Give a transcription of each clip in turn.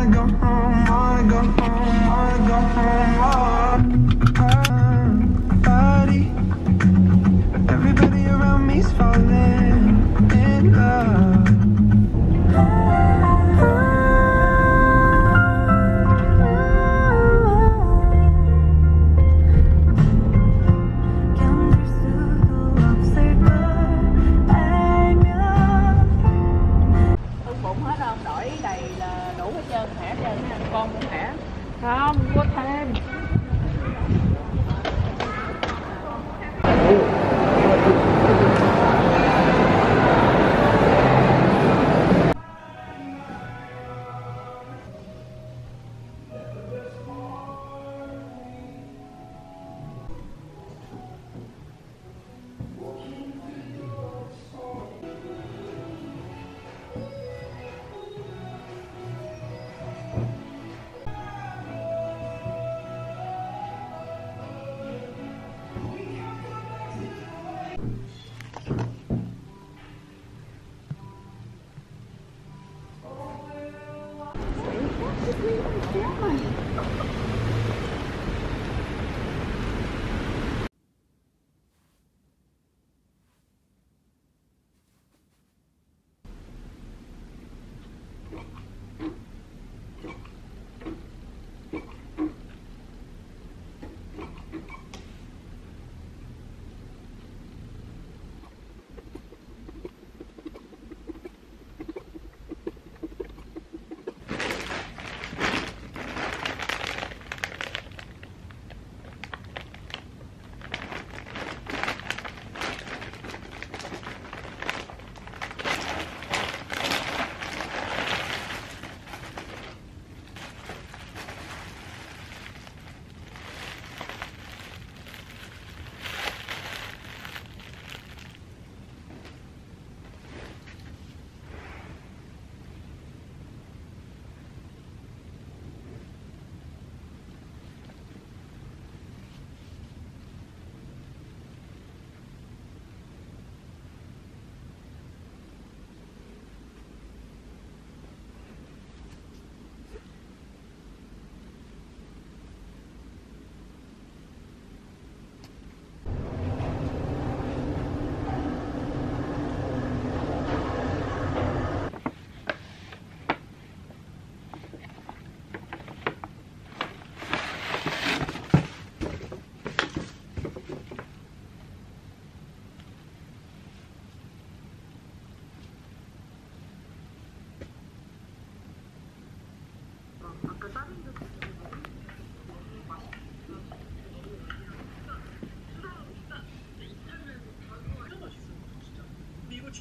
wanna go home.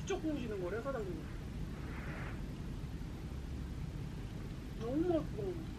직접 구우시는 거래 사장님? 너무 맛있어.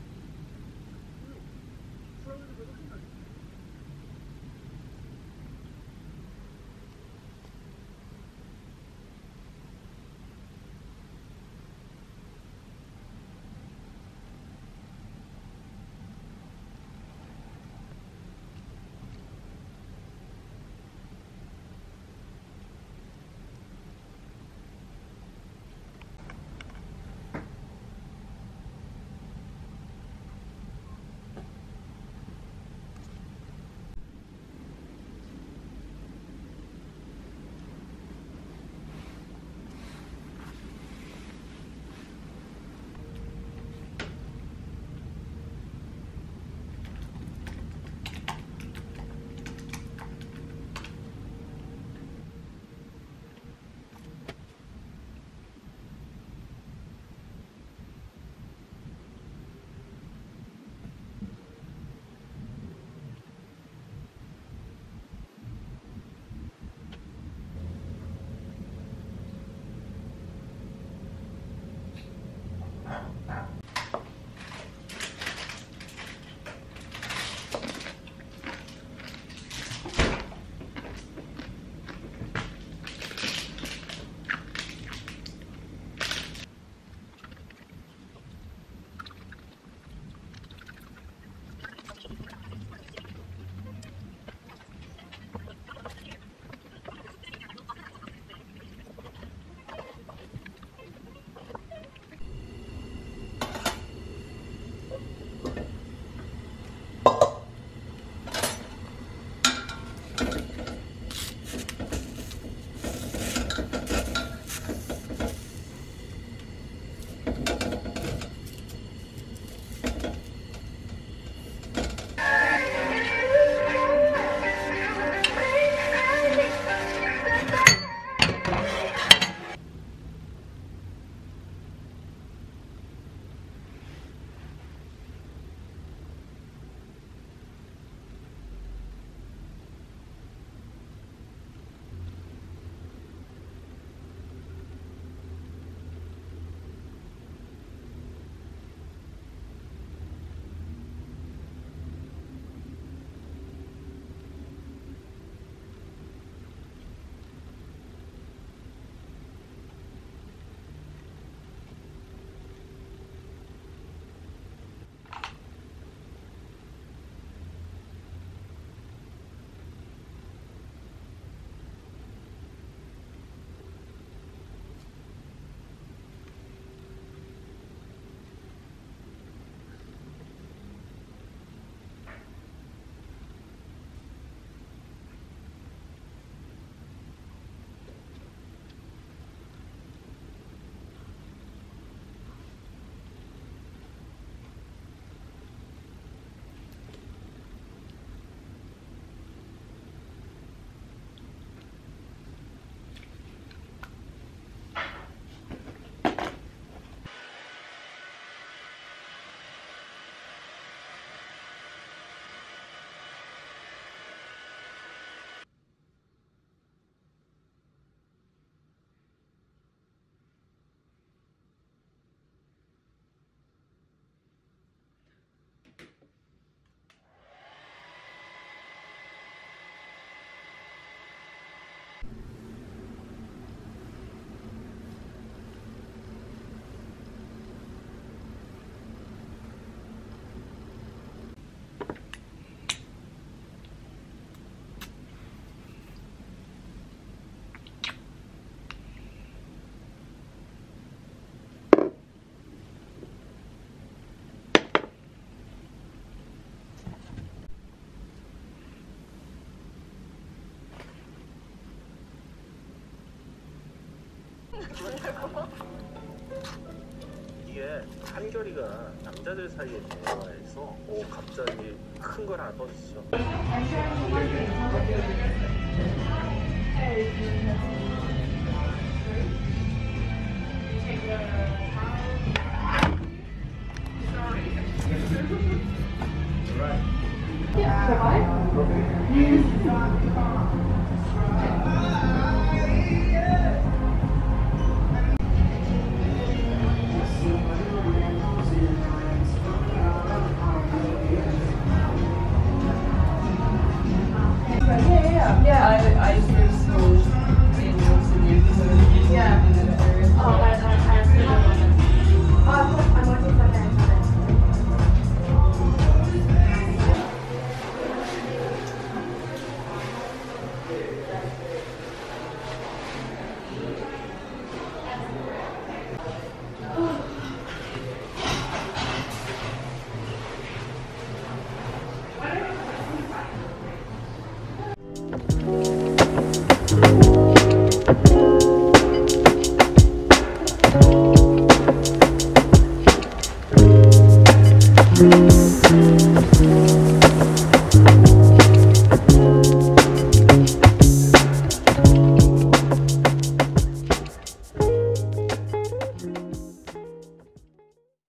이게 한결이가 남자들 사이에 대화에서 오 갑자기 큰 걸 하나 떠주시죠.